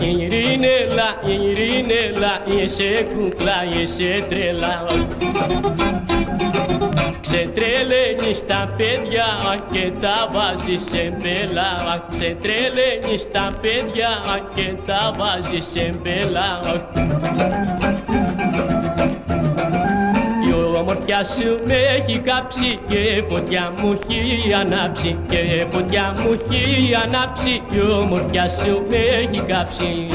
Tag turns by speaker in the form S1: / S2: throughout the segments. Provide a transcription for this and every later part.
S1: Ειρήνελα, Ειρήνελα, είσαι κουκλά, είσαι τρελά Ξετρελαίνεις τα παιδιά και τα βάζεις σε μπέλα Ξετρελαίνεις τα παιδιά και τα βάζεις σε μπέλα Η ομορφιά σου με έχει κάψει και φωτιά μου έχει ανάψει. Και φωτιά μου έχει ανάψει η ομορφιά σου με έχει κάψει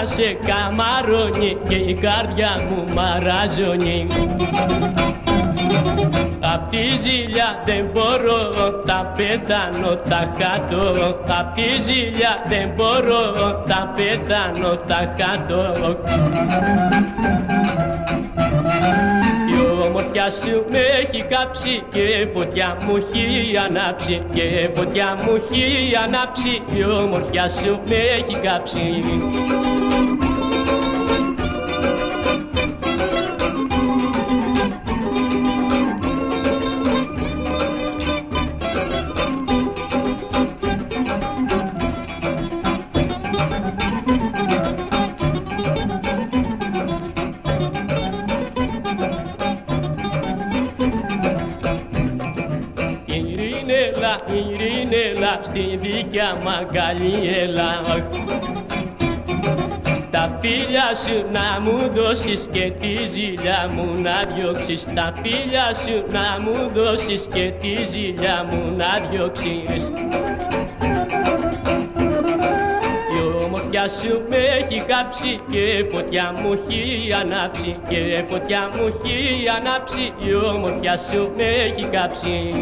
S1: Ποντούνια σε καμαρώνει και η καρδιά μου μαραζώνει Απ' τη ζήλια δεν μπορώ, τα πεθάνω, τα χάτω. Απ' τη ζήλια δεν μπορώ, τα πεθάνω, τα χάτω. Η ομορφιά σου με έχει κάψει και φωτιά μου έχει ανάψει Και φωτιά μου έχει ανάψει, η ομορφιά σου με έχει κάψει Ειρήνελα, Ειρήνελα, στη δικιά μαγκαλή έλα τα φίλια σου να μου δώσεις και τη ζήλια μου να διώξεις. Τα φίλια σου να μου δώσεις και τη ζήλια μου να διώξεις. Η ομορφιά σου με έχει κάψει και φωτιά μου έχει ανάψει. Και φωτιά μου έχει ανάψει η ομορφιά σου με έχει κάψει